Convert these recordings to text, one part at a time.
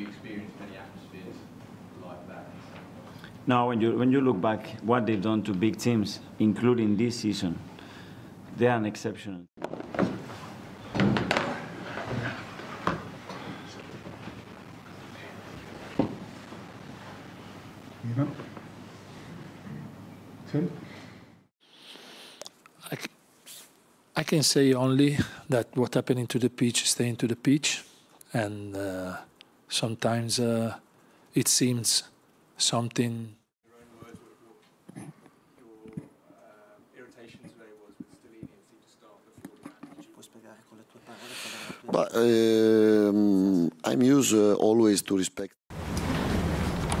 you experienced many atmospheres like that? Now, when you when you look back, what they've done to big teams, including this season, they are an exception. You know? Tim? I, c- I can say only that what happened to the pitch staying to the pitch, and uh, sometimes uh, it seems something. But um, I'm used uh, always to respect.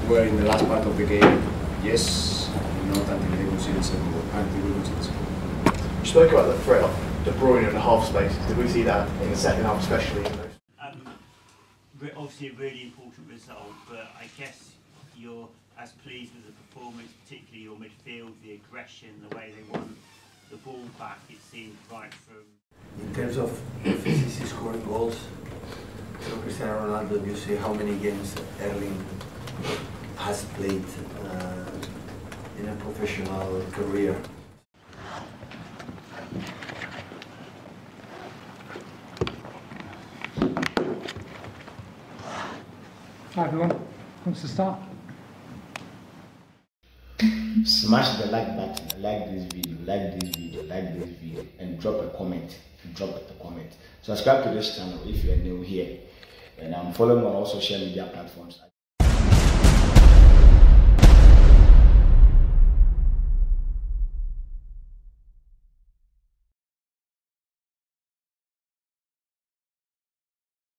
We're in the last part of the game. Yes, not until they concede a second goal. Until we concede a second goal. You spoke about the threat of De Bruyne in the half space. Did we see that in the second half, especially? in those- Um, re- obviously a really important result, but I guess you're as pleased with the performance, particularly your midfield, the aggression, the way they won the ball back. It seemed right from In terms of efficiency scoring goals, so Cristiano Ronaldo, you see how many games Erling has played uh, in a professional career. Hi everyone, wants to start? smash the like button like this video like this video like this video and drop a comment drop a comment. Subscribe to this channel if you are new here. And um, i'm following on all social media platforms